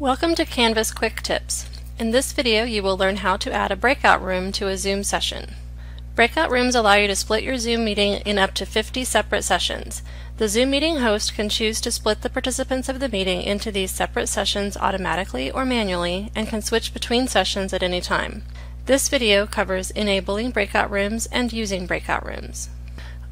Welcome to Canvas Quick Tips. In this video you will learn how to add a breakout room to a Zoom session. Breakout rooms allow you to split your Zoom meeting in up to 50 separate sessions. The Zoom meeting host can choose to split the participants of the meeting into these separate sessions automatically or manually and can switch between sessions at any time. This video covers enabling breakout rooms and using breakout rooms.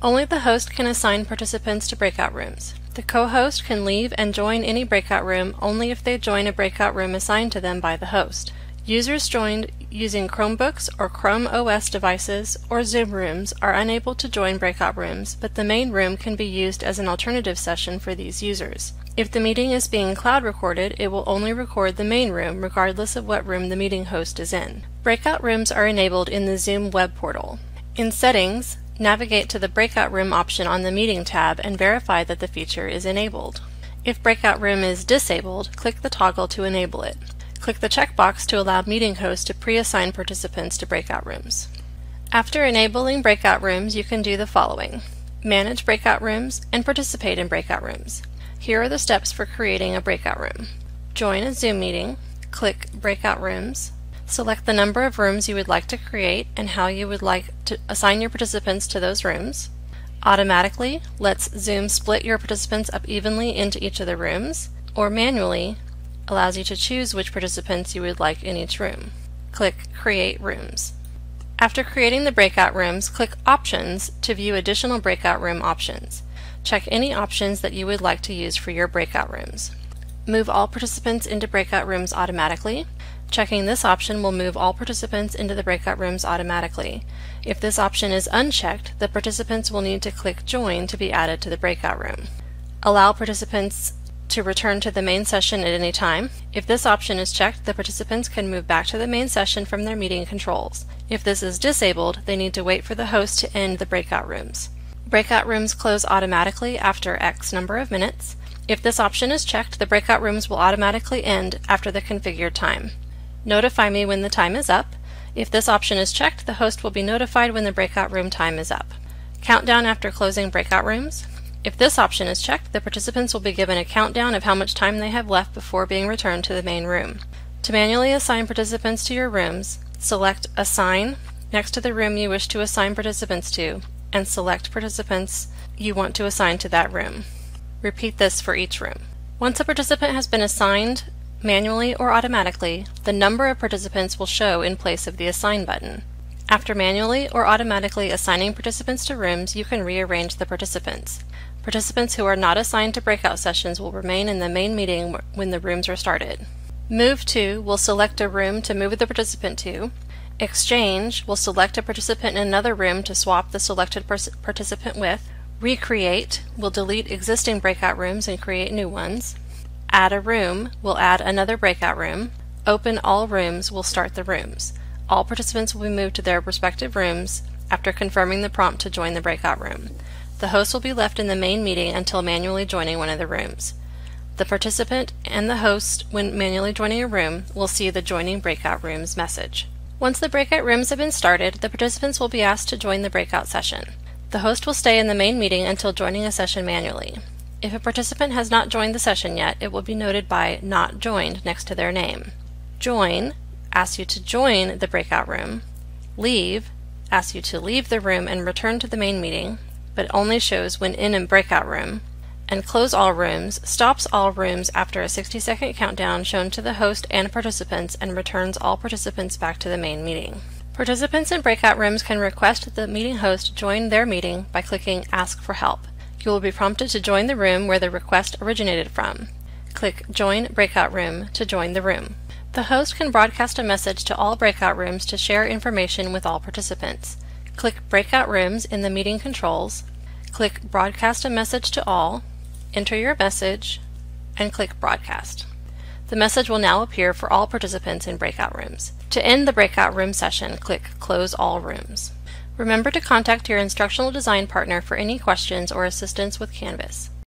Only the host can assign participants to breakout rooms. The co-host can leave and join any breakout room only if they join a breakout room assigned to them by the host. Users joined using Chromebooks or Chrome OS devices or Zoom rooms are unable to join breakout rooms, but the main room can be used as an alternative session for these users. If the meeting is being cloud recorded, it will only record the main room regardless of what room the meeting host is in. Breakout rooms are enabled in the Zoom web portal. In Settings, Navigate to the Breakout Room option on the Meeting tab and verify that the feature is enabled. If Breakout Room is disabled, click the toggle to enable it. Click the checkbox to allow Meeting hosts to pre-assign participants to breakout rooms. After enabling breakout rooms, you can do the following. Manage breakout rooms and participate in breakout rooms. Here are the steps for creating a breakout room. Join a Zoom meeting, click Breakout Rooms, Select the number of rooms you would like to create and how you would like to assign your participants to those rooms. Automatically lets Zoom split your participants up evenly into each of the rooms, or manually allows you to choose which participants you would like in each room. Click Create Rooms. After creating the breakout rooms, click Options to view additional breakout room options. Check any options that you would like to use for your breakout rooms. Move all participants into breakout rooms automatically. Checking this option will move all participants into the breakout rooms automatically. If this option is unchecked, the participants will need to click Join to be added to the breakout room. Allow participants to return to the main session at any time. If this option is checked, the participants can move back to the main session from their meeting controls. If this is disabled, they need to wait for the host to end the breakout rooms. Breakout rooms close automatically after X number of minutes. If this option is checked, the breakout rooms will automatically end after the configured time. Notify me when the time is up. If this option is checked, the host will be notified when the breakout room time is up. Countdown after closing breakout rooms. If this option is checked, the participants will be given a countdown of how much time they have left before being returned to the main room. To manually assign participants to your rooms, select Assign next to the room you wish to assign participants to, and select participants you want to assign to that room. Repeat this for each room. Once a participant has been assigned manually or automatically, the number of participants will show in place of the Assign button. After manually or automatically assigning participants to rooms, you can rearrange the participants. Participants who are not assigned to breakout sessions will remain in the main meeting when the rooms are started. Move to will select a room to move the participant to. Exchange will select a participant in another room to swap the selected participant with. Recreate will delete existing breakout rooms and create new ones. Add a room will add another breakout room. Open all rooms will start the rooms. All participants will be moved to their respective rooms after confirming the prompt to join the breakout room. The host will be left in the main meeting until manually joining one of the rooms. The participant and the host, when manually joining a room, will see the Joining Breakout Rooms message. Once the breakout rooms have been started, the participants will be asked to join the breakout session. The host will stay in the main meeting until joining a session manually. If a participant has not joined the session yet, it will be noted by Not Joined next to their name. Join asks you to join the breakout room. Leave asks you to leave the room and return to the main meeting, but only shows when in a breakout room. And Close All Rooms stops all rooms after a 60 second countdown shown to the host and participants and returns all participants back to the main meeting. Participants in breakout rooms can request the meeting host join their meeting by clicking Ask for Help. You will be prompted to join the room where the request originated from. Click Join Breakout Room to join the room. The host can broadcast a message to all breakout rooms to share information with all participants. Click Breakout Rooms in the meeting controls, click Broadcast a message to all, enter your message, and click Broadcast. The message will now appear for all participants in breakout rooms. To end the breakout room session, click Close All Rooms. Remember to contact your instructional design partner for any questions or assistance with Canvas.